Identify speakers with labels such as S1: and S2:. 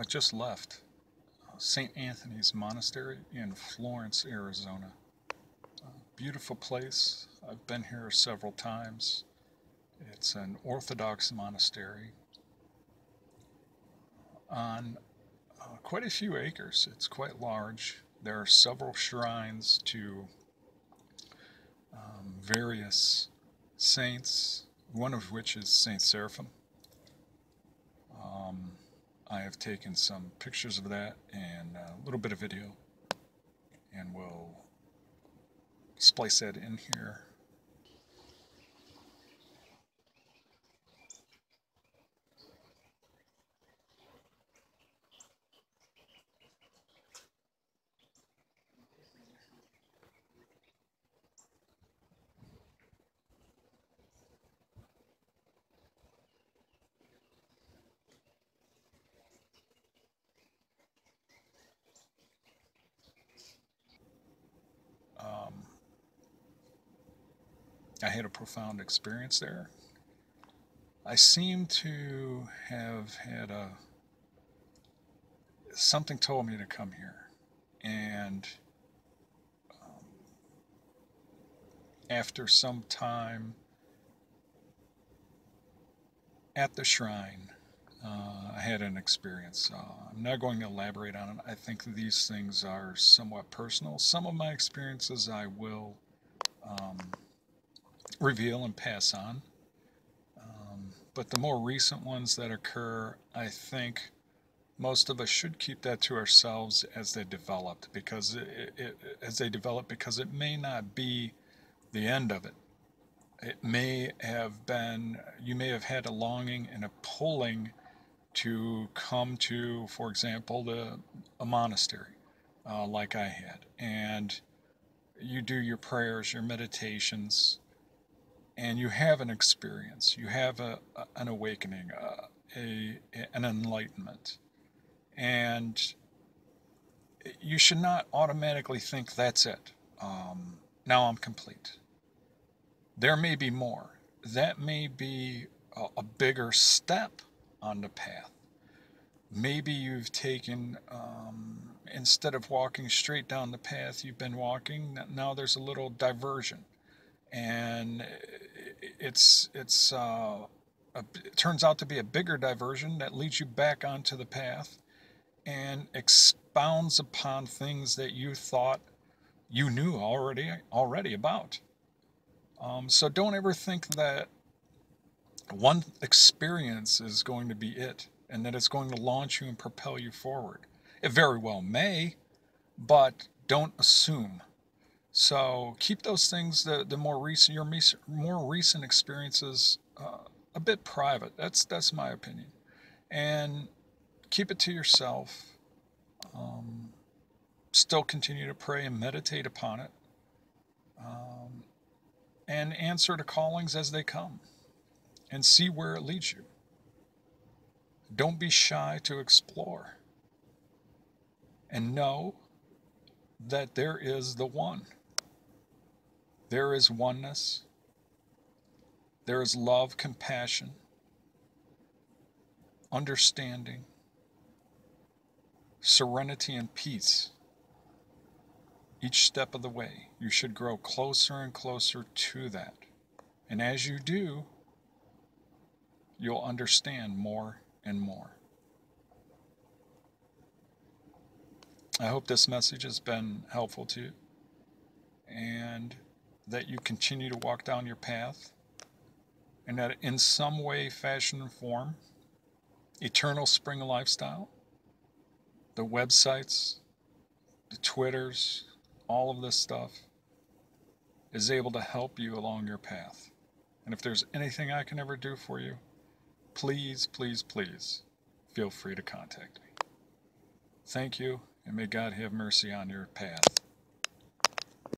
S1: I just left uh, St. Anthony's Monastery in Florence, Arizona. Uh, beautiful place. I've been here several times. It's an Orthodox monastery on uh, quite a few acres. It's quite large. There are several shrines to um, various saints, one of which is Saint Seraphim. Um, I have taken some pictures of that and a little bit of video, and we'll splice that in here. I had a profound experience there. I seem to have had a something told me to come here, and um, after some time at the shrine, uh, I had an experience. Uh, I'm not going to elaborate on it. I think these things are somewhat personal. Some of my experiences I will um, reveal and pass on. Um, but the more recent ones that occur, I think most of us should keep that to ourselves as they develop because it, it, as they develop because it may not be the end of it it may have been you may have had a longing and a pulling to come to, for example, the, a monastery uh, like I had. And you do your prayers, your meditations, and you have an experience. You have a, a an awakening, uh, a, an enlightenment. And you should not automatically think that's it. Um, now I'm complete. There may be more. That may be a, a bigger step on the path. Maybe you've taken, um, instead of walking straight down the path you've been walking, now there's a little diversion. And it's, it's, uh, a, it turns out to be a bigger diversion that leads you back onto the path and expounds upon things that you thought you knew already already about. Um, so don't ever think that one experience is going to be it and that it's going to launch you and propel you forward. It very well may, but don't assume. So keep those things, the, the more recent, your more recent experiences, uh, a bit private. That's that's my opinion, and keep it to yourself. Um, still continue to pray and meditate upon it, um, and answer to callings as they come and see where it leads you. Don't be shy to explore. And know that there is the one. There is oneness. There is love, compassion, understanding, serenity, and peace. Each step of the way, you should grow closer and closer to that. And as you do, you'll understand more and more. I hope this message has been helpful to you and that you continue to walk down your path and that in some way, fashion, and form, Eternal Spring Lifestyle, the websites, the Twitters, all of this stuff is able to help you along your path. And if there's anything I can ever do for you, please, please, please feel free to contact me. Thank you, and may God have mercy on your path.